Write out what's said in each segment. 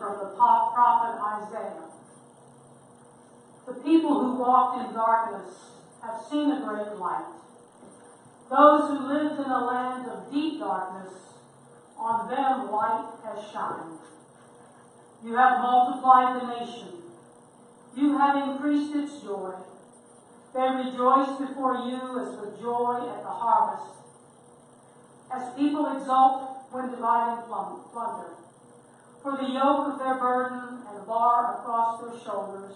from the prophet Isaiah. The people who walked in darkness have seen a great light. Those who lived in a land of deep darkness, on them light has shined. You have multiplied the nation. You have increased its joy. They rejoice before you as with joy at the harvest, as people exult when dividing plunder. For the yoke of their burden and bar across their shoulders,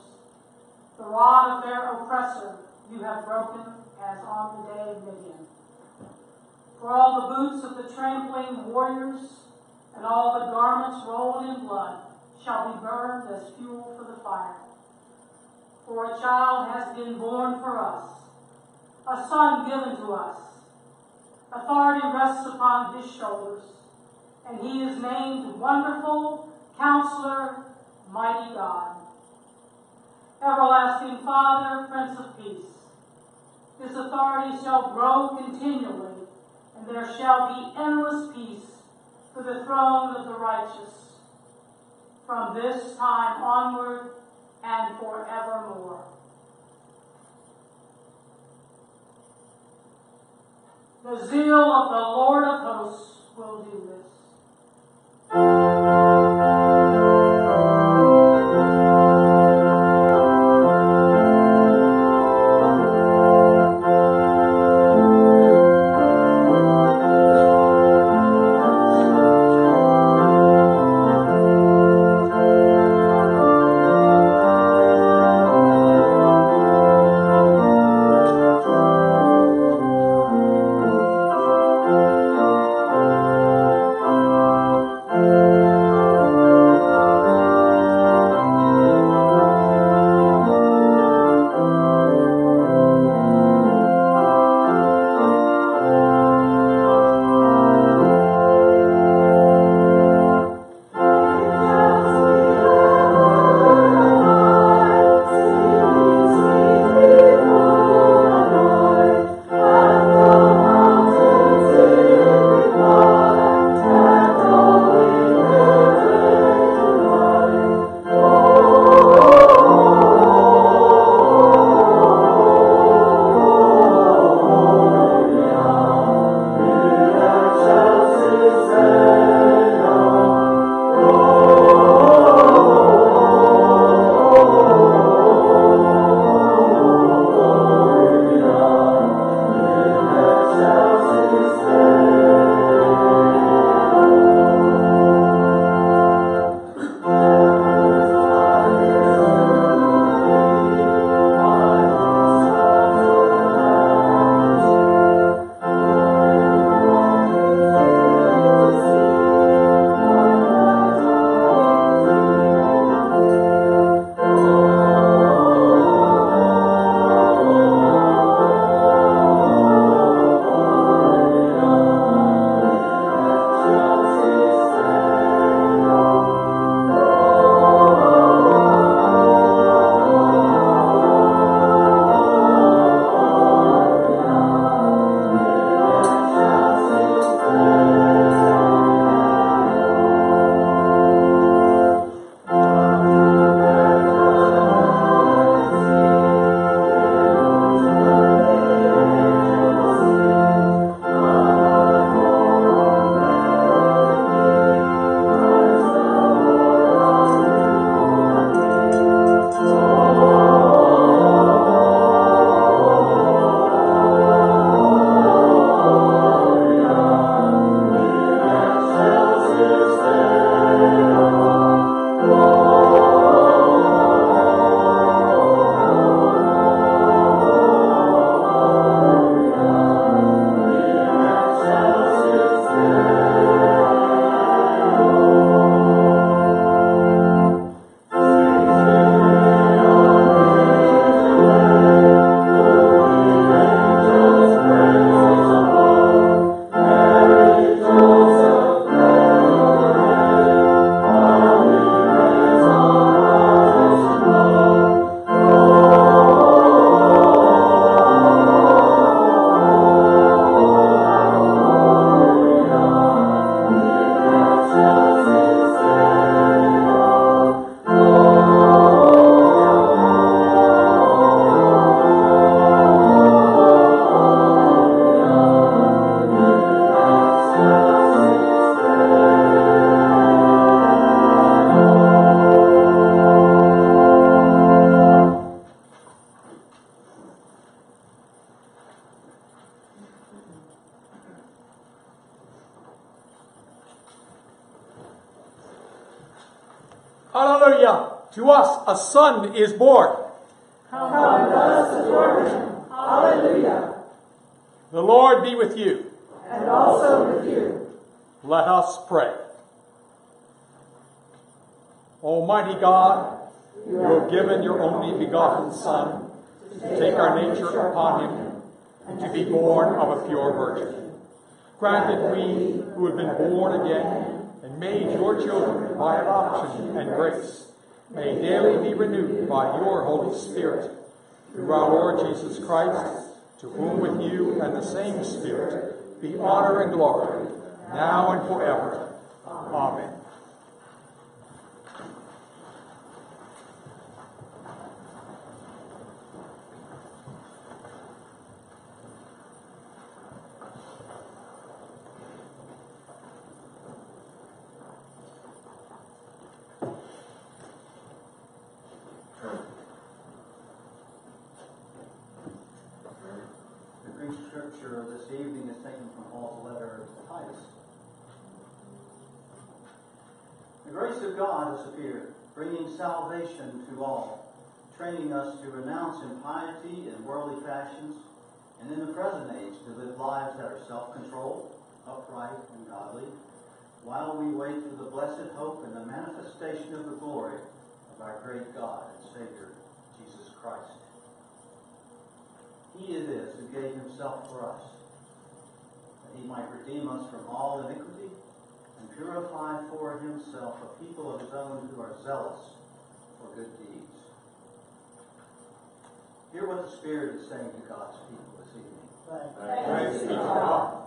the rod of their oppressor you have broken as on the day of Midian. For all the boots of the trampling warriors and all the garments rolled in blood shall be burned as fuel for the fire. For a child has been born for us, a son given to us. Authority rests upon his shoulders, and he is named Wonderful Counselor, Mighty God. Everlasting Father, Prince of Peace. His authority shall grow continually, and there shall be endless peace for the throne of the righteous from this time onward and forevermore. The zeal of the Lord of hosts will do this. To son is born. Come, let us adore him. Hallelujah. The Lord be with you. And also with you. Let us pray. Almighty God, you have given your only begotten Son to take our nature upon him and to be born of a pure virgin. Grant that we who have been born again and made your children by adoption and grace may daily be renewed by your Holy Spirit through our Lord Jesus Christ, to whom with you and the same Spirit be honor and glory, now and forever. Amen. The Greek scripture this evening is taken from Paul's letter to Titus. The grace of God has appeared, bringing salvation to all, training us to renounce impiety and worldly passions, and in the present age to live lives that are self-controlled, upright, and godly, while we wait for the blessed hope and the manifestation of the glory of our great God and Savior, Jesus Christ. He it is who gave himself for us, that he might redeem us from all iniquity and purify for himself a people of his own who are zealous for good deeds. Hear what the Spirit is saying to God's people this evening. Thanks be to God.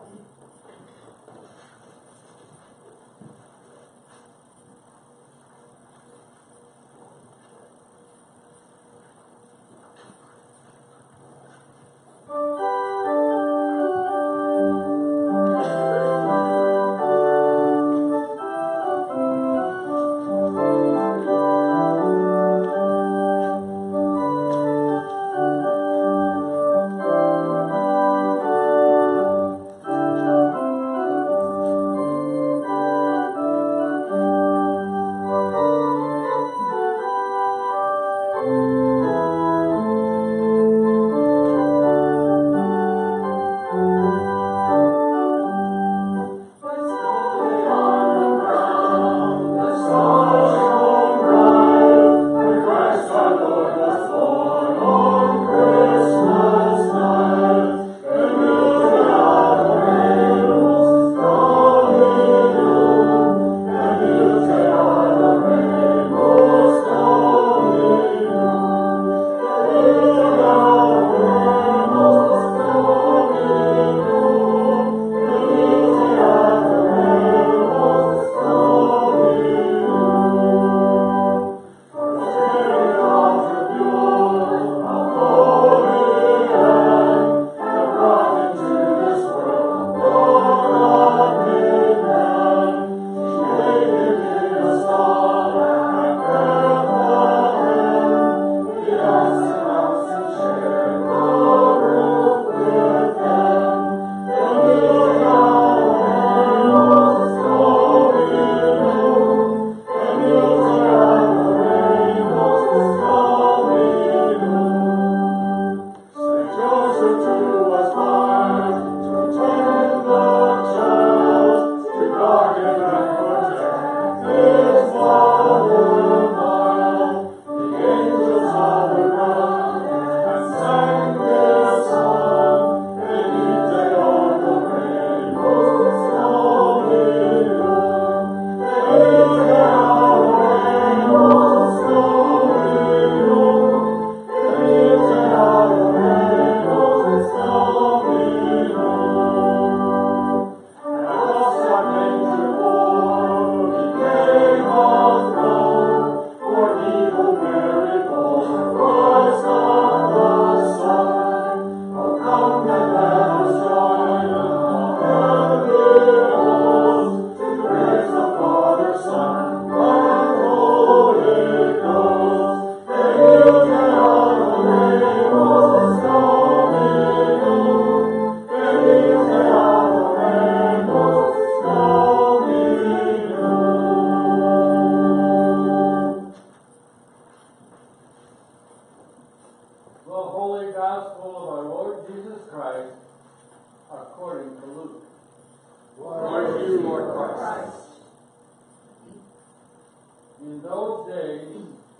In those days,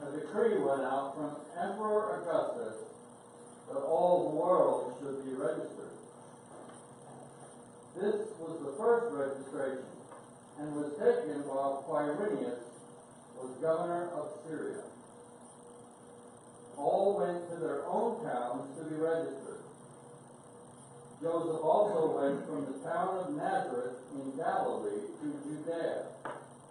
a decree went out from Emperor Augustus that all the world should be registered. This was the first registration and was taken while Quirinius was governor of Syria. All went to their own towns to be registered. Joseph also went from the town of Nazareth in Galilee to Judea,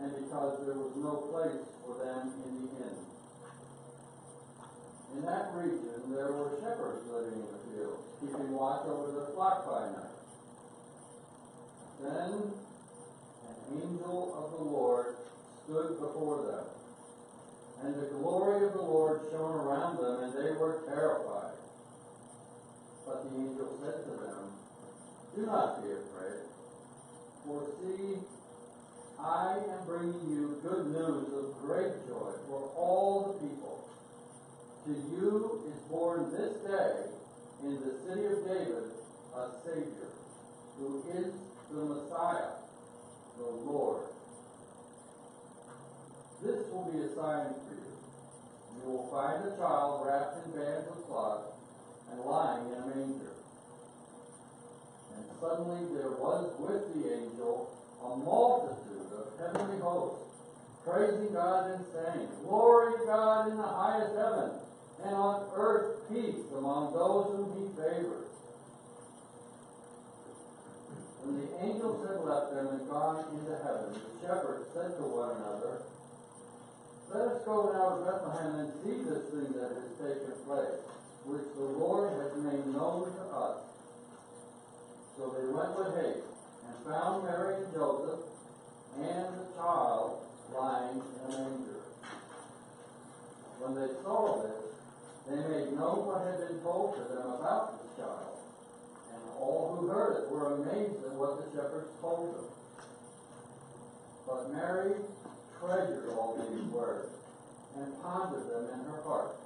and because there was no place for them in the inn. In that region there were shepherds living in the fields, keeping watch over their flock by night. Then an angel of the Lord stood before them, and the glory of the Lord shone around them, and they were terrified. But the angel said to them, Do not be afraid, for see, I am bringing you good news of great joy for all the people. To you is born this day in the city of David a Savior, who is the Messiah, the Lord. This will be a sign for you. You will find a child wrapped in bands of cloth and lying in a manger. And suddenly there was with the angel a multitude of heavenly hosts, praising God and saying, Glory to God in the highest heaven, and on earth peace among those whom he favors. When the angels had left them and gone into heaven, the shepherds said to one another, Let us go now to Bethlehem and see this thing that has taken place, which the Lord has made known to us. So they went with haste and found Mary and Joseph and the child lying in a manger. When they saw this, they made known what had been told to them about the child. And all who heard it were amazed at what the shepherds told them. But Mary treasured all these words and pondered them in her heart.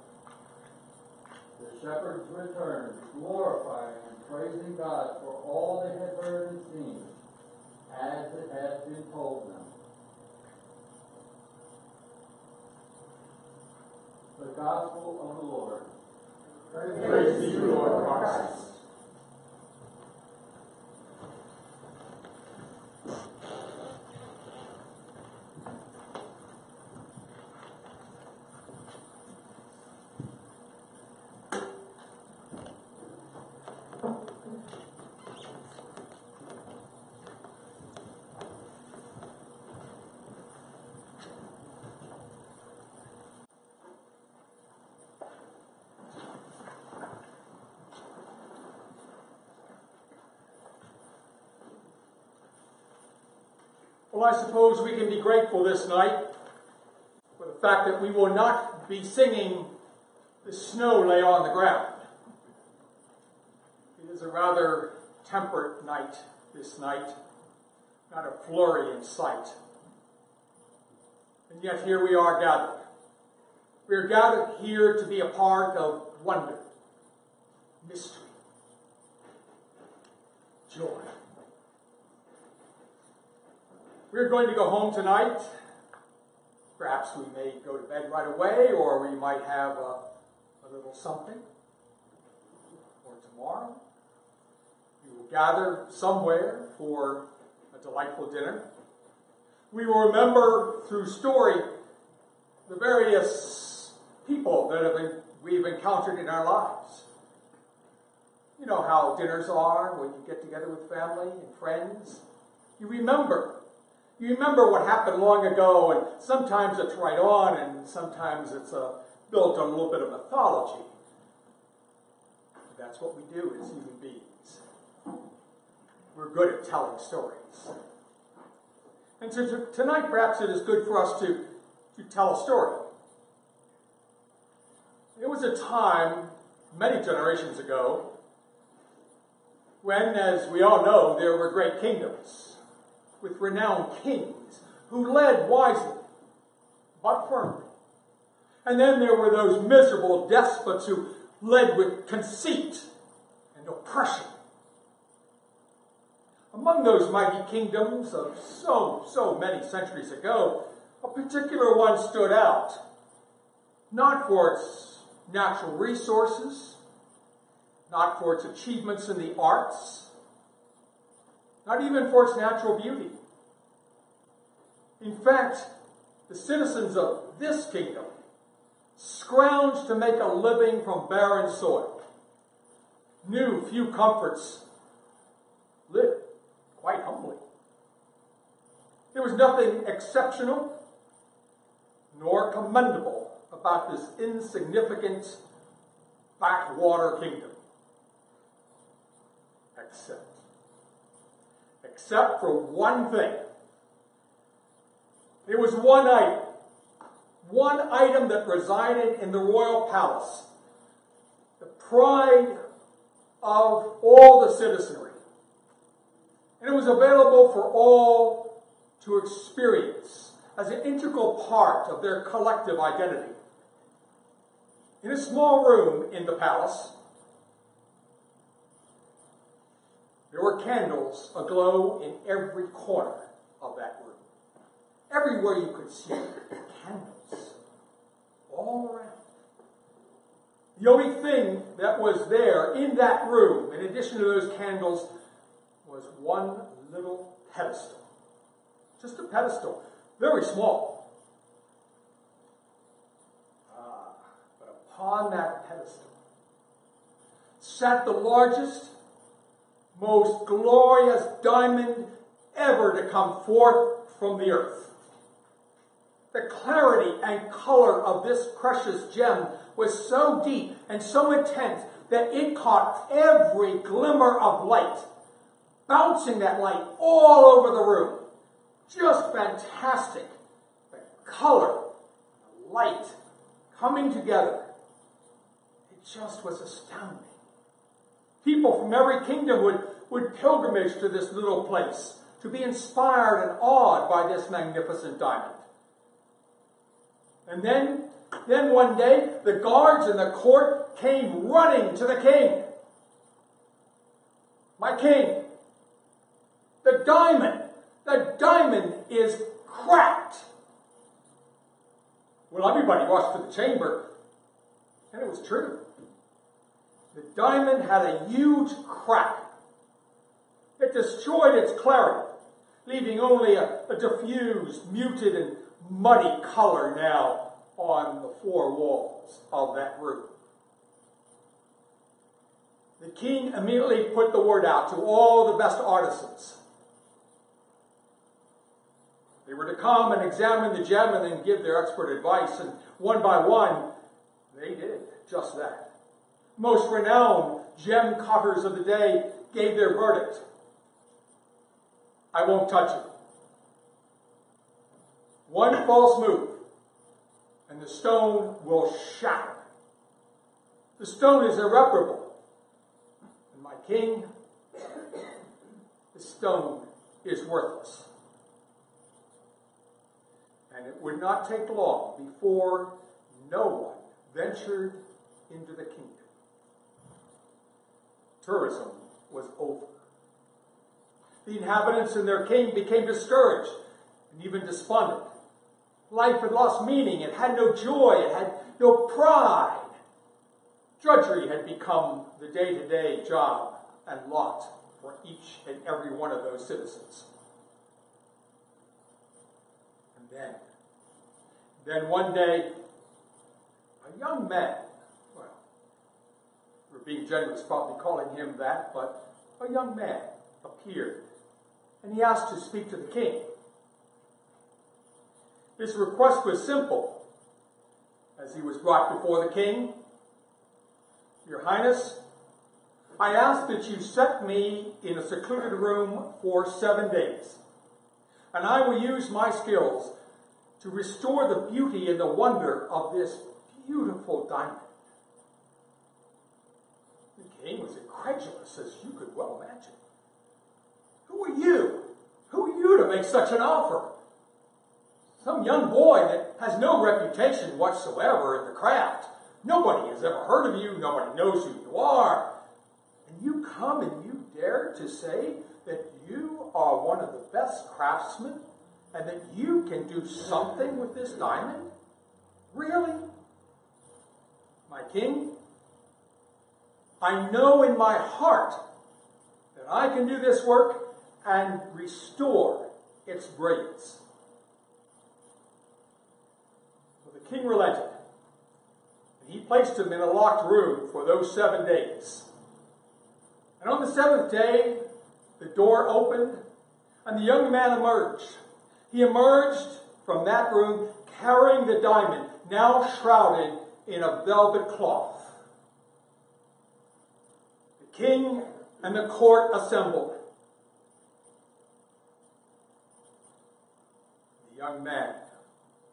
The shepherds returned, glorifying and praising God for all they had heard and seen, as it has been told them. The Gospel of the Lord. Praise to you, Lord Christ. Well, I suppose we can be grateful this night for the fact that we will not be singing The Snow Lay on the Ground. It is a rather temperate night this night, not a flurry in sight. And yet here we are gathered. We are gathered here to be a part of wonder, mystery, joy. We're going to go home tonight. Perhaps we may go to bed right away, or we might have a, a little something. Or tomorrow, we will gather somewhere for a delightful dinner. We will remember through story the various people that have been, we've encountered in our lives. You know how dinners are when you get together with family and friends. You remember you remember what happened long ago, and sometimes it's right on, and sometimes it's uh, built on a little bit of mythology. That's what we do as human beings. We're good at telling stories. And so to, tonight, perhaps it is good for us to, to tell a story. It was a time, many generations ago, when, as we all know, there were great kingdoms with renowned kings who led wisely but firmly. And then there were those miserable despots who led with conceit and oppression. Among those mighty kingdoms of so, so many centuries ago, a particular one stood out, not for its natural resources, not for its achievements in the arts, not even for its natural beauty. In fact, the citizens of this kingdom scrounged to make a living from barren soil, knew few comforts, lived quite humbly. There was nothing exceptional nor commendable about this insignificant backwater kingdom. Except, except for one thing. There was one item, one item that resided in the royal palace, the pride of all the citizenry. And it was available for all to experience as an integral part of their collective identity. In a small room in the palace, were candles aglow in every corner of that room. Everywhere you could see candles all around. The only thing that was there in that room, in addition to those candles, was one little pedestal. Just a pedestal, very small. Ah, but upon that pedestal sat the largest, most glorious diamond ever to come forth from the earth. The clarity and color of this precious gem was so deep and so intense that it caught every glimmer of light, bouncing that light all over the room. Just fantastic. The color, the light coming together. It just was astounding. People from every kingdom would, would pilgrimage to this little place to be inspired and awed by this magnificent diamond. And then, then one day, the guards in the court came running to the king. My king, the diamond, the diamond is cracked. Well, everybody rushed to the chamber, and it was true. The diamond had a huge crack. It destroyed its clarity, leaving only a, a diffused, muted, and muddy color now on the four walls of that room. The king immediately put the word out to all the best artisans. They were to come and examine the gem and then give their expert advice, and one by one, they did just that. Most renowned gem cutters of the day gave their verdict. I won't touch it. One false move, and the stone will shatter. The stone is irreparable. And my king, the stone is worthless. And it would not take long before no one ventured into the kingdom. Tourism was over. The inhabitants and their king became discouraged and even despondent. Life had lost meaning, it had no joy, it had no pride. Drudgery had become the day to day job and lot for each and every one of those citizens. And then, then one day, a young man, being generous probably calling him that, but a young man appeared and he asked to speak to the king. His request was simple. As he was brought before the king, Your Highness, I ask that you set me in a secluded room for seven days. And I will use my skills to restore the beauty and the wonder of this beautiful diamond. The king was incredulous, as you could well imagine. Who are you? Who are you to make such an offer? Some young boy that has no reputation whatsoever in the craft. Nobody has ever heard of you. Nobody knows who you are. And you come and you dare to say that you are one of the best craftsmen and that you can do something with this diamond? Really? My king, I know in my heart that I can do this work and restore its brilliance. So the king relented, and he placed him in a locked room for those seven days. And on the seventh day, the door opened, and the young man emerged. He emerged from that room carrying the diamond, now shrouded in a velvet cloth. King and the court assembled. The young man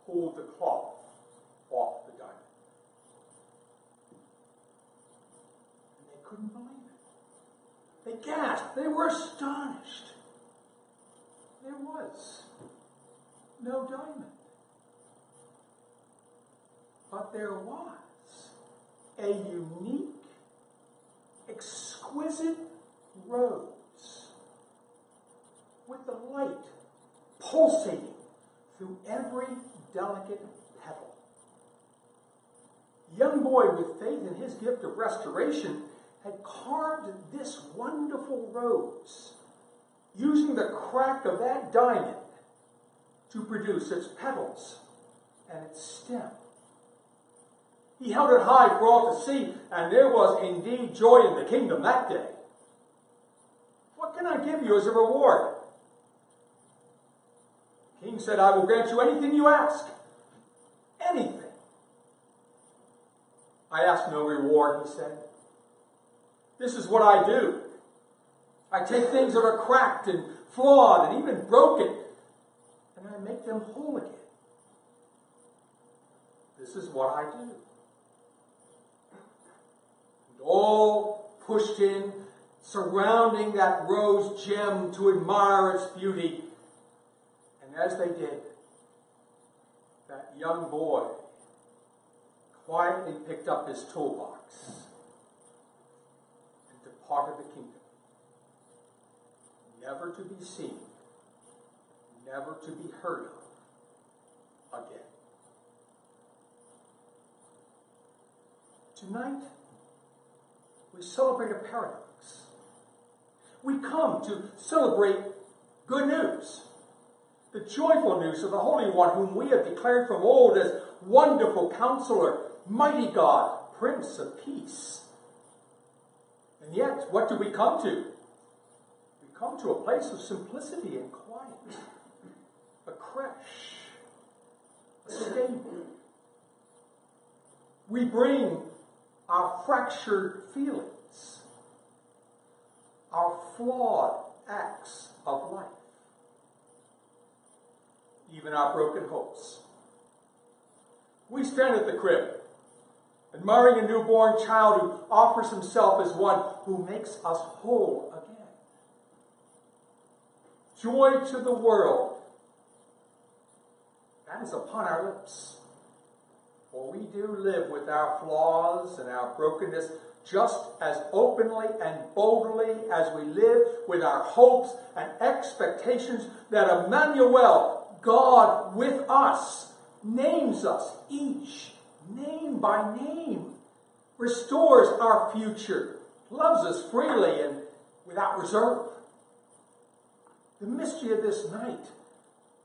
pulled the cloth off the diamond. And they couldn't believe it. They gasped. They were astonished. There was no diamond. But there was a unique, exquisite rose with the light pulsating through every delicate petal. Young boy, with faith in his gift of restoration, had carved this wonderful rose using the crack of that diamond to produce its petals and its stem. He held it high for all to see, and there was indeed joy in the kingdom that day. What can I give you as a reward? The king said, I will grant you anything you ask. Anything. I ask no reward, he said. This is what I do. I take things that are cracked and flawed and even broken, and I make them whole again. This is what I do. All pushed in, surrounding that rose gem to admire its beauty. And as they did, that young boy quietly picked up his toolbox and departed the kingdom, never to be seen, never to be heard of again. Tonight, we celebrate a paradox. We come to celebrate good news, the joyful news of the Holy One, whom we have declared from old as wonderful counselor, mighty God, Prince of Peace. And yet, what do we come to? We come to a place of simplicity and quiet, a creche, a stable. We bring our fractured feelings, our flawed acts of life, even our broken hopes. We stand at the crib, admiring a newborn child who offers himself as one who makes us whole again. Joy to the world. That is upon our lips. For we do live with our flaws and our brokenness just as openly and boldly as we live with our hopes and expectations that Emmanuel, God with us, names us each name by name, restores our future, loves us freely and without reserve. The mystery of this night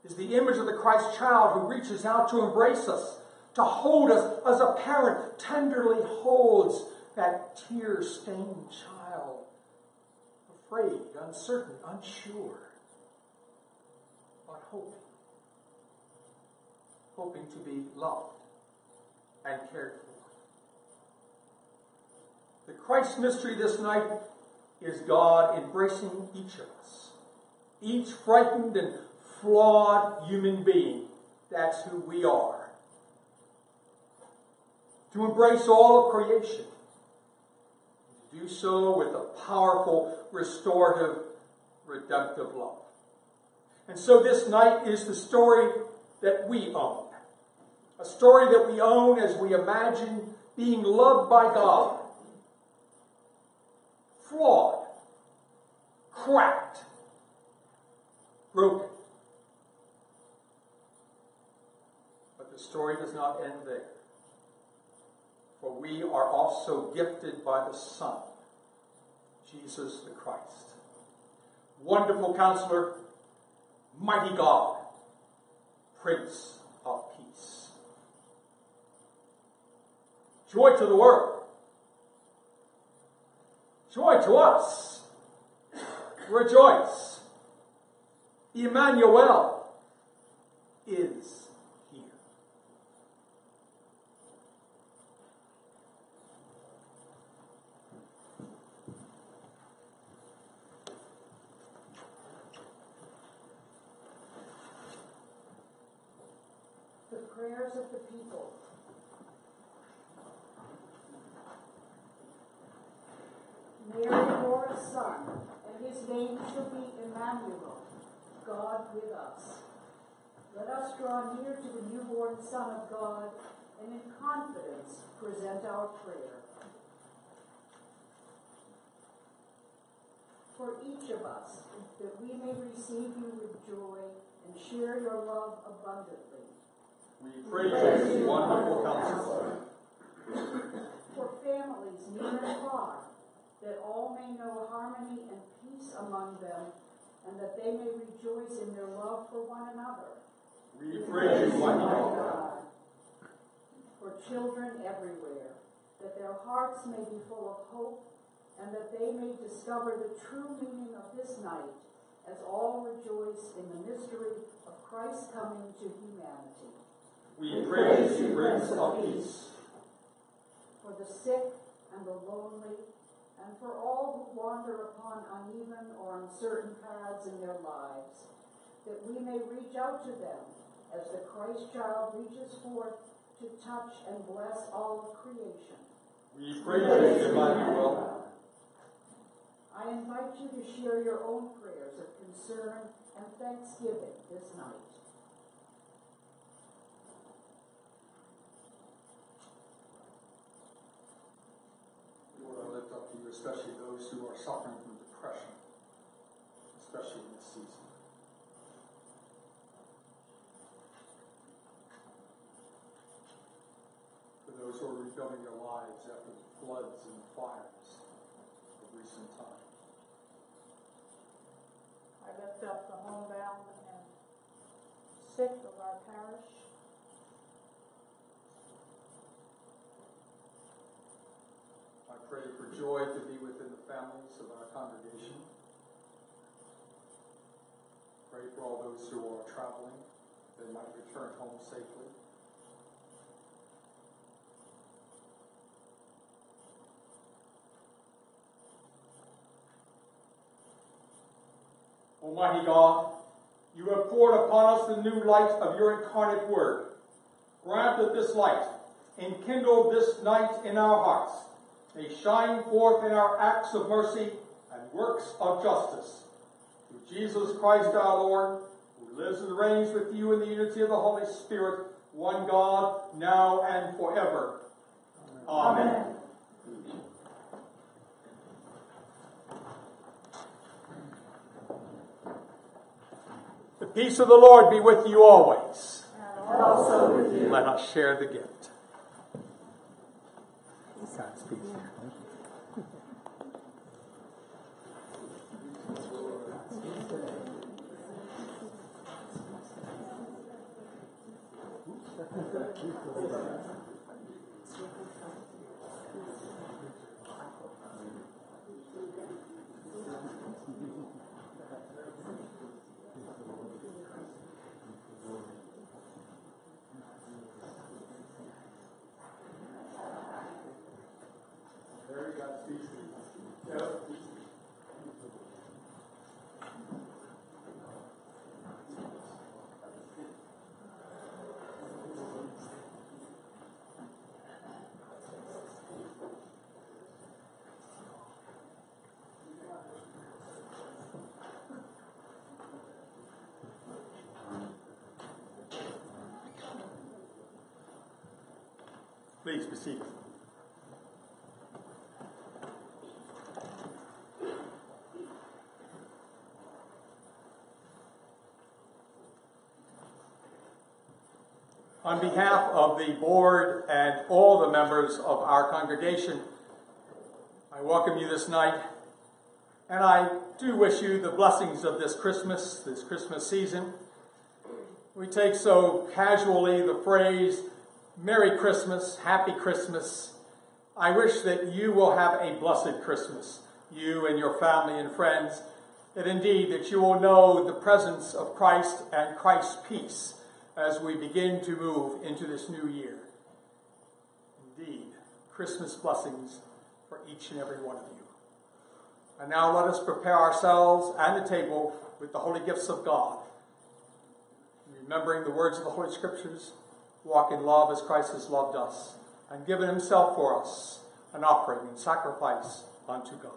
is the image of the Christ child who reaches out to embrace us to hold us as a parent tenderly holds that tear stained child, afraid, uncertain, unsure, but hoping, hoping to be loved and cared for. The Christ mystery this night is God embracing each of us. Each frightened and flawed human being. That's who we are. To embrace all of creation. To do so with a powerful, restorative, redemptive love. And so this night is the story that we own. A story that we own as we imagine being loved by God. Flawed, cracked, broken. But the story does not end there. For we are also gifted by the Son, Jesus the Christ. Wonderful counselor, mighty God, Prince of Peace. Joy to the world. Joy to us. Rejoice. Emmanuel is here. The prayers of the people. Mary bore a son, and his name shall be Emmanuel, God with us. Let us draw near to the newborn Son of God, and in confidence present our prayer. For each of us, that we may receive you with joy and share your love abundantly. We praise you, wonderful counselor. For families near and far, that all may know harmony and peace among them, and that they may rejoice in their love for one another. We praise you, mighty God. For children everywhere, that their hearts may be full of hope, and that they may discover the true meaning of this night, as all rejoice in the mystery of Christ's coming to humanity. We praise you, Prince of Peace. for the sick and the lonely, and for all who wander upon uneven or uncertain paths in their lives, that we may reach out to them as the Christ child reaches forth to touch and bless all of creation. We praise you, Emmanuel. I invite you to share your own prayers of concern and thanksgiving this night. Lord, I lift up to you especially those who are suffering from depression, especially in this season. For those who are rebuilding their lives after the floods and fires of recent time. I lift up the homebound and sick of our parish. I pray for joy to be within the families of our congregation. Pray for all those who are traveling, they might return home safely. Almighty God, you have poured upon us the new light of your incarnate word. Grant that this light, enkindled this night in our hearts, may shine forth in our acts of mercy and works of justice. Through Jesus Christ our Lord, lives and reigns with you in the unity of the Holy Spirit, one God, now and forever. Amen. The peace of the Lord be with you always. And also with you. Let us share the gift. God's peace. Very God's peace. Please be seated. On behalf of the board and all the members of our congregation, I welcome you this night, and I do wish you the blessings of this Christmas, this Christmas season. We take so casually the phrase, Merry Christmas, Happy Christmas. I wish that you will have a blessed Christmas, you and your family and friends, that indeed that you will know the presence of Christ and Christ's peace as we begin to move into this new year. Indeed, Christmas blessings for each and every one of you. And now let us prepare ourselves and the table with the holy gifts of God, remembering the words of the Holy Scriptures walk in love as Christ has loved us, and given himself for us, an offering and sacrifice unto God.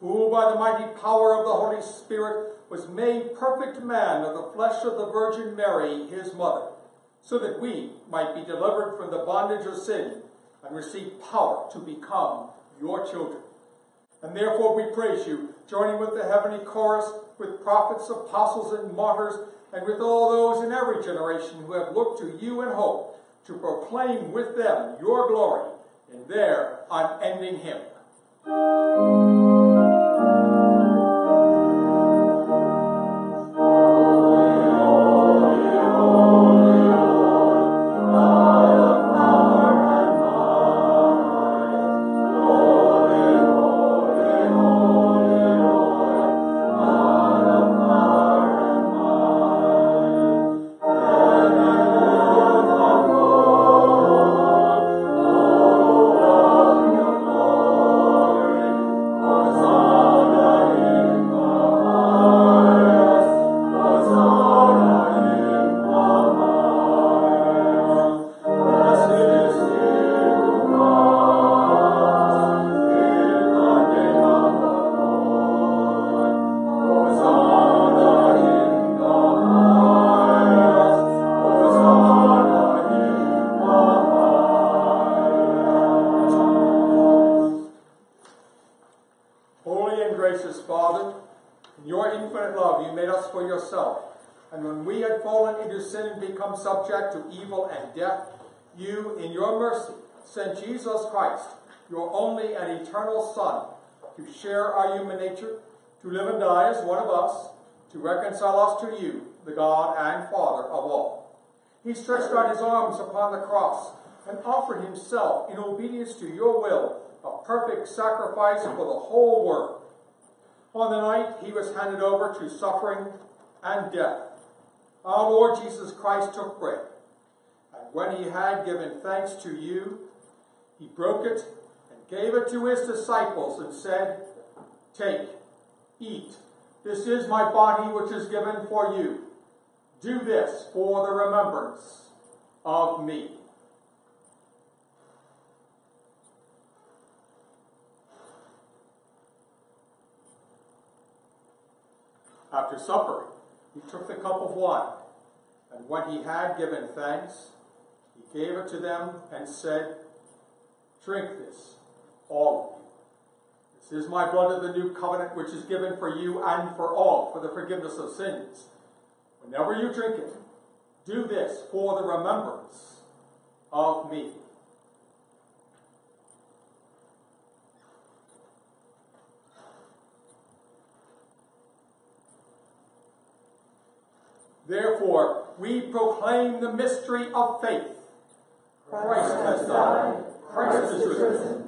Who by the mighty power of the Holy Spirit was made perfect man of the flesh of the Virgin Mary, his mother, so that we might be delivered from the bondage of sin and receive power to become your children. And therefore we praise you, joining with the heavenly chorus, with prophets, apostles, and martyrs, and with all those in every generation who have looked to you in hope, to proclaim with them your glory in their unending hymn. Eternal Son, to share our human nature, to live and die as one of us, to reconcile us to you, the God and Father of all. He stretched out his arms upon the cross and offered himself in obedience to your will, a perfect sacrifice for the whole world. On the night he was handed over to suffering and death, our Lord Jesus Christ took bread, and when he had given thanks to you, he broke it gave it to his disciples and said, Take, eat. This is my body which is given for you. Do this for the remembrance of me. After supper, he took the cup of wine, and when he had given thanks, he gave it to them and said, Drink this, all of you. This is my blood of the new covenant, which is given for you and for all for the forgiveness of sins. Whenever you drink it, do this for the remembrance of me. Therefore, we proclaim the mystery of faith. Christ has died. Christ is risen.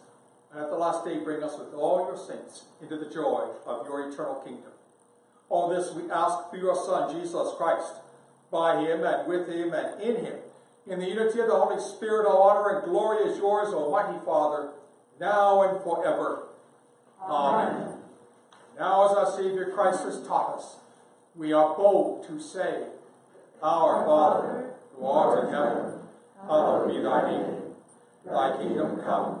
And at the last day, bring us with all your saints into the joy of your eternal kingdom. All this we ask through your Son, Jesus Christ, by him and with him and in him. In the unity of the Holy Spirit, all honor and glory is yours, Almighty Father, now and forever. Amen. Amen. Now, as our Savior Christ has taught us, we are bold to say, Our Father, who art in heaven, hallowed be thy name. Thy kingdom come,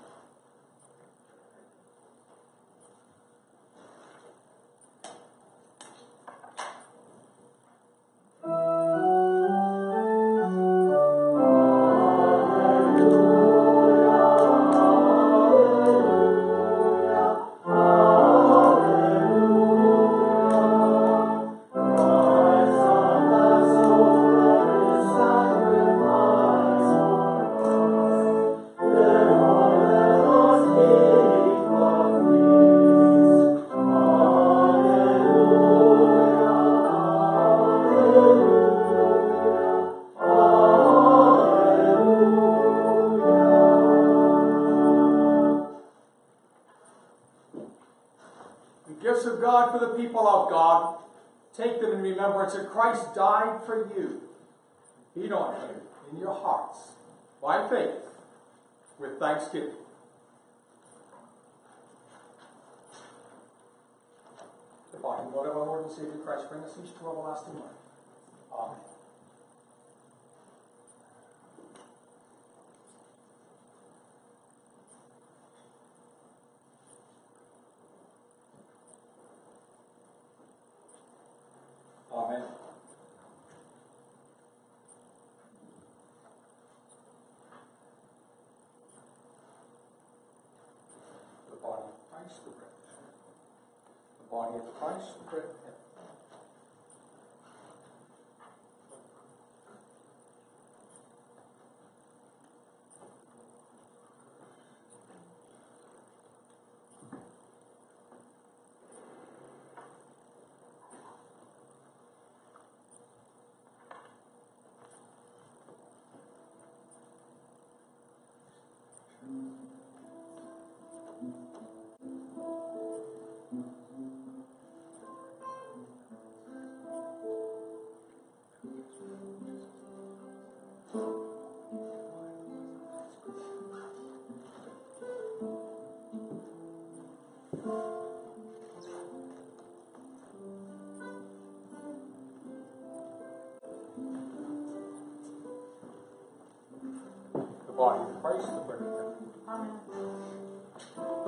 Body of Christ,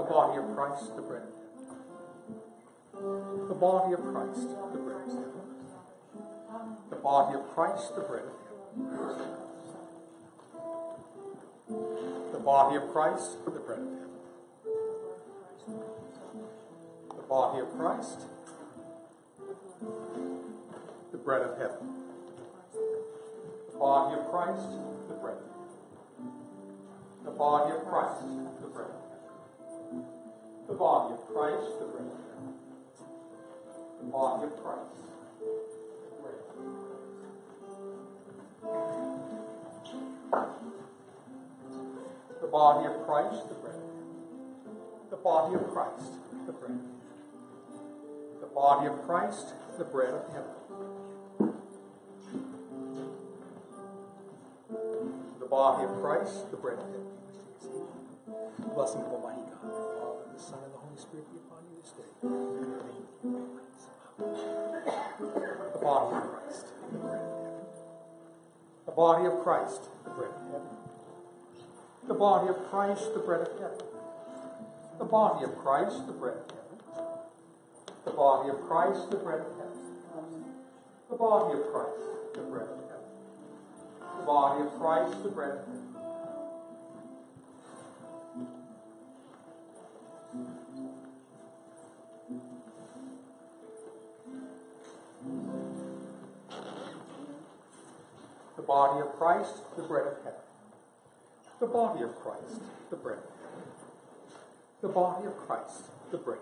The body of Christ, the bread. The body of Christ, the bread. The body of Christ, the bread. The body of Christ, the bread. The body of Christ, the bread of heaven. The body of Christ, the bread. The body of Christ, the bread. The body of Christ, the bread. The body of Christ, the bread. The body of Christ, the bread. The body of Christ, the bread. The body of Christ, the bread of heaven. The body of Christ, the bread of heaven. Blessing of Almighty God, the Father, the Son, and the Holy Spirit be upon you this day. The body of Christ, the bread of heaven. The body of Christ, the bread of heaven. The body of Christ, the bread of heaven. The body of Christ, the bread of heaven. The body of Christ, the bread of heaven. The body of Christ, the bread of heaven. The body of Christ, the bread of heaven. The body of Christ, the bread of heaven. The body of Christ, the bread of heaven. The body of Christ, the bread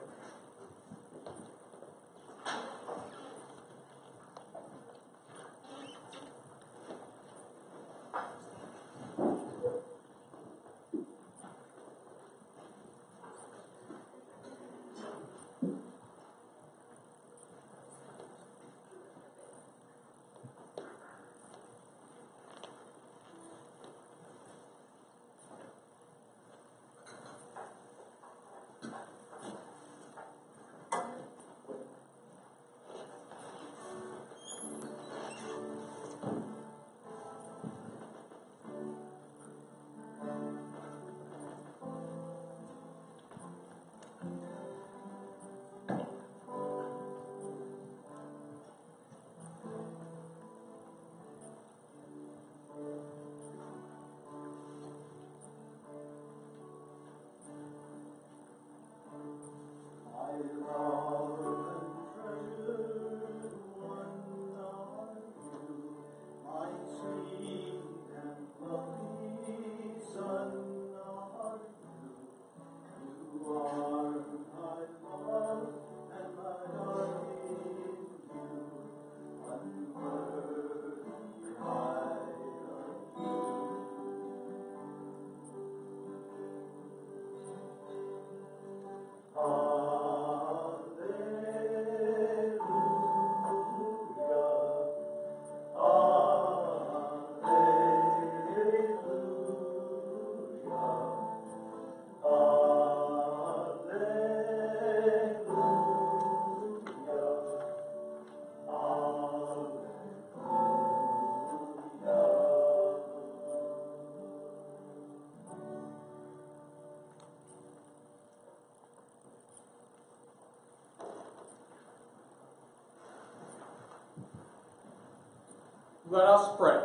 Let us pray.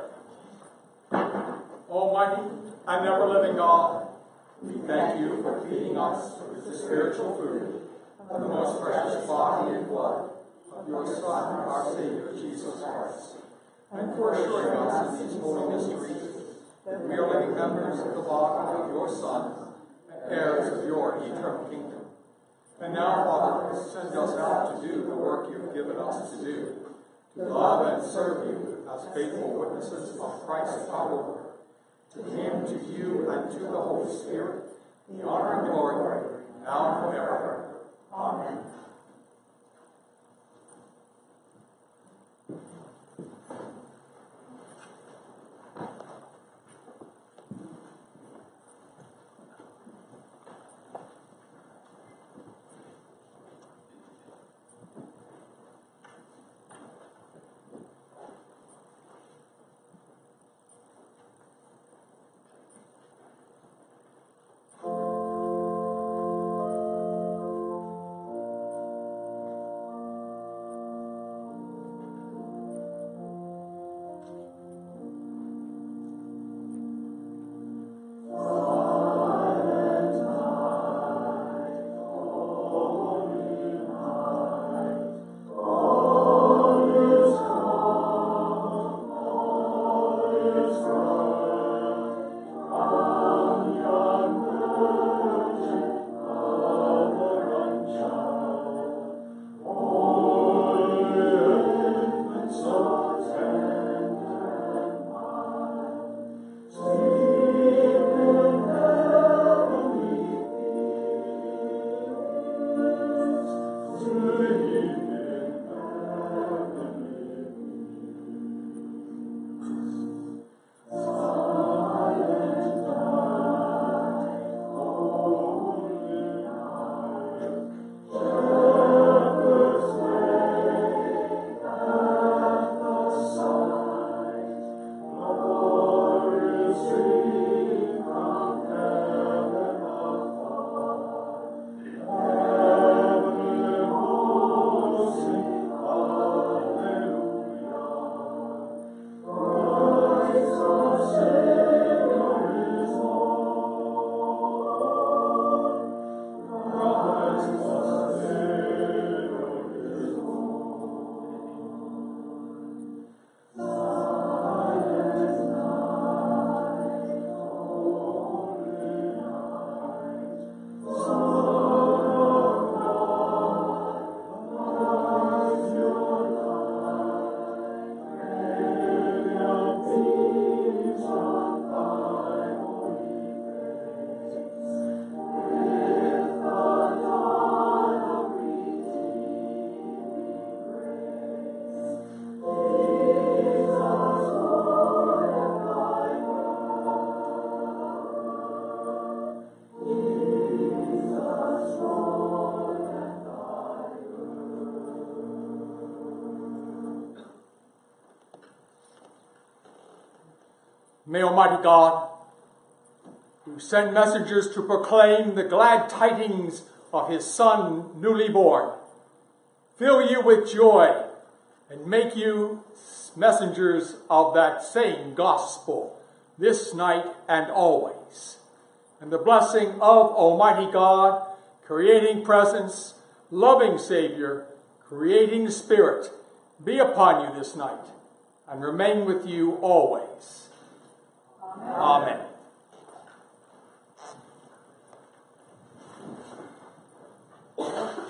Almighty and ever living God, we thank you for feeding us with the spiritual food of the most precious body and blood of your Son, our Savior, Jesus Christ, and for assuring us in these holy mysteries that we are living members of the body of your Son, and heirs of your eternal kingdom. And now, Father, send us out to do the work you've given us to do, to love and serve you as faithful witnesses of Christ our Lord. To him, to you, and to the Holy Spirit, the honor and glory, now and forever. Amen. May Almighty God, who sent messengers to proclaim the glad tidings of his Son newly born, fill you with joy and make you messengers of that same gospel this night and always. And the blessing of Almighty God, creating presence, loving Savior, creating Spirit, be upon you this night and remain with you always. Amen. Amen.